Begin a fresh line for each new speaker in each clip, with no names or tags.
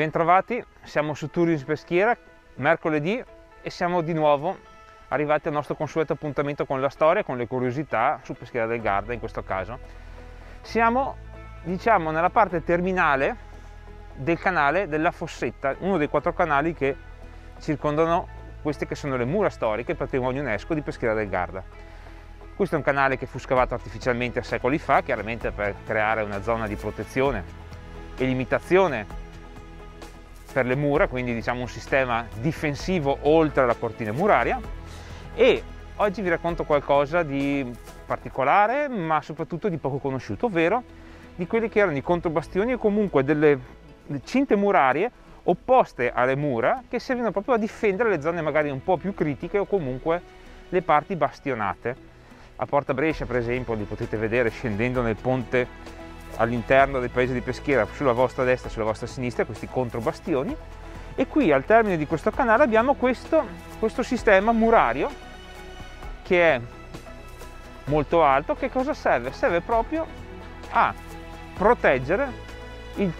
Bentrovati, siamo su Tourism Peschiera, mercoledì e siamo di nuovo arrivati al nostro consueto appuntamento con la storia, con le curiosità su Peschiera del Garda in questo caso. Siamo diciamo nella parte terminale del canale della Fossetta, uno dei quattro canali che circondano queste che sono le mura storiche patrimonio UNESCO di Peschiera del Garda. Questo è un canale che fu scavato artificialmente secoli fa, chiaramente per creare una zona di protezione e limitazione per le mura, quindi diciamo un sistema difensivo oltre la cortina muraria e oggi vi racconto qualcosa di particolare ma soprattutto di poco conosciuto, ovvero di quelli che erano i controbastioni e comunque delle cinte murarie opposte alle mura che servivano proprio a difendere le zone magari un po' più critiche o comunque le parti bastionate. A Porta Brescia per esempio li potete vedere scendendo nel ponte all'interno del paese di Peschiera sulla vostra destra e sulla vostra sinistra questi controbastioni. E qui al termine di questo canale abbiamo questo, questo sistema murario che è molto alto. Che cosa serve? serve proprio a proteggere il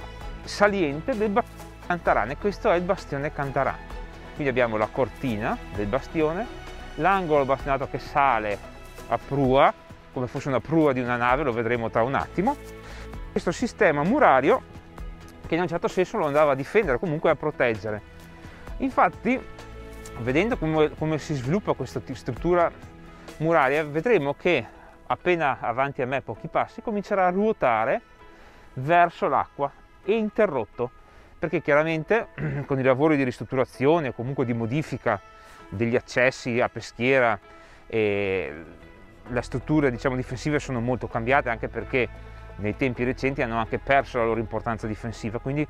saliente del bastione Cantarane. Questo è il bastione Cantarane. Quindi abbiamo la cortina del bastione l'angolo bastionato che sale a prua come fosse una prua di una nave lo vedremo tra un attimo questo sistema murario che in un certo senso lo andava a difendere, comunque a proteggere. Infatti, vedendo come, come si sviluppa questa struttura muraria, vedremo che appena avanti a me pochi passi comincerà a ruotare verso l'acqua e interrotto perché chiaramente con i lavori di ristrutturazione o comunque di modifica degli accessi a peschiera e le strutture diciamo difensive sono molto cambiate anche perché nei tempi recenti hanno anche perso la loro importanza difensiva, quindi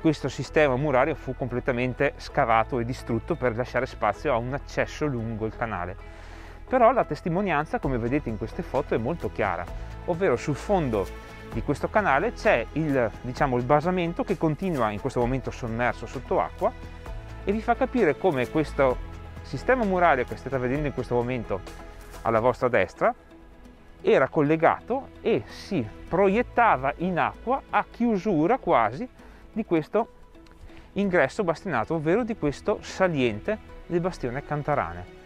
questo sistema murario fu completamente scavato e distrutto per lasciare spazio a un accesso lungo il canale. Però la testimonianza, come vedete in queste foto, è molto chiara, ovvero sul fondo di questo canale c'è il, diciamo, il basamento che continua in questo momento sommerso sotto acqua e vi fa capire come questo sistema murario che state vedendo in questo momento alla vostra destra era collegato e si proiettava in acqua a chiusura quasi di questo ingresso bastinato, ovvero di questo saliente del bastione Cantarane.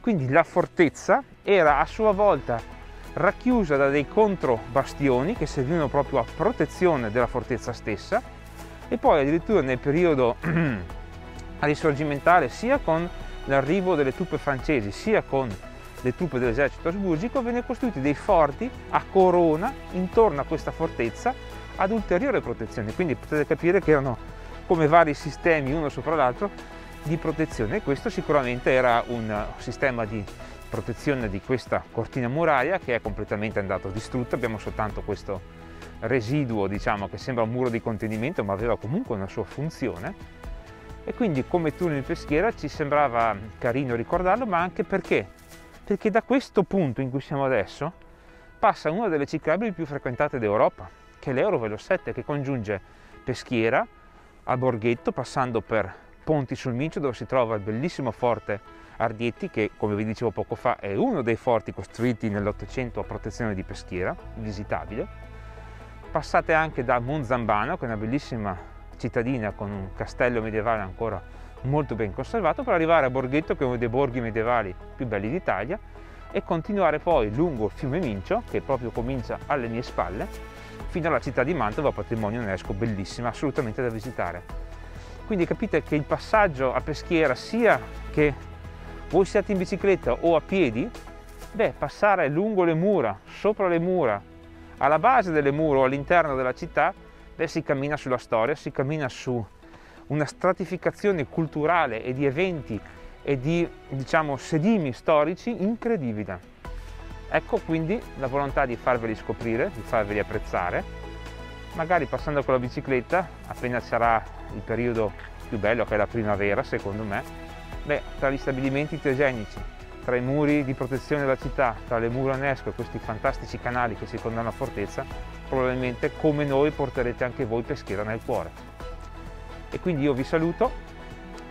Quindi la fortezza era a sua volta racchiusa da dei controbastioni che servivano proprio a protezione della fortezza stessa e poi addirittura nel periodo risorgimentale sia con l'arrivo delle truppe francesi sia con le truppe dell'esercito asburgico vennero costruiti dei forti a corona intorno a questa fortezza ad ulteriore protezione, quindi potete capire che erano come vari sistemi uno sopra l'altro di protezione. E questo sicuramente era un sistema di protezione di questa cortina muraria che è completamente andato distrutto, abbiamo soltanto questo residuo diciamo che sembra un muro di contenimento ma aveva comunque una sua funzione. E quindi come tunnel peschiera ci sembrava carino ricordarlo ma anche perché perché da questo punto in cui siamo adesso passa una delle ciclabili più frequentate d'Europa, che è l'Eurovelo 7 che congiunge Peschiera a Borghetto passando per Ponti sul Mincio dove si trova il bellissimo forte Ardietti che come vi dicevo poco fa è uno dei forti costruiti nell'Ottocento a protezione di Peschiera, visitabile. Passate anche da Monzambano che è una bellissima cittadina con un castello medievale ancora molto ben conservato per arrivare a Borghetto che è uno dei borghi medievali più belli d'Italia e continuare poi lungo il fiume Mincio che proprio comincia alle mie spalle fino alla città di Mantova, patrimonio UNESCO bellissima, assolutamente da visitare. Quindi capite che il passaggio a Peschiera sia che voi siate in bicicletta o a piedi, beh, passare lungo le mura, sopra le mura, alla base delle mura o all'interno della città, beh, si cammina sulla storia, si cammina su una stratificazione culturale e di eventi e di diciamo, sedimi storici incredibile. Ecco quindi la volontà di farveli scoprire, di farveli apprezzare, magari passando con la bicicletta, appena sarà il periodo più bello che è la primavera secondo me, beh, tra gli stabilimenti teogenici, tra i muri di protezione della città, tra le mura UNESCO e questi fantastici canali che circondano la fortezza, probabilmente come noi porterete anche voi peschiera nel cuore e quindi io vi saluto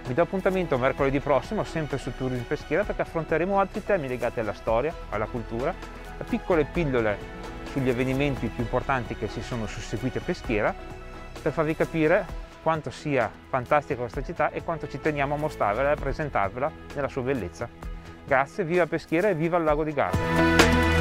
vi do appuntamento mercoledì prossimo sempre su Turismo Peschiera perché affronteremo altri temi legati alla storia, alla cultura, a piccole pillole sugli avvenimenti più importanti che si sono susseguiti a Peschiera per farvi capire quanto sia fantastica questa città e quanto ci teniamo a mostrarvela e a presentarvela nella sua bellezza. Grazie, viva Peschiera e viva il lago di Garda!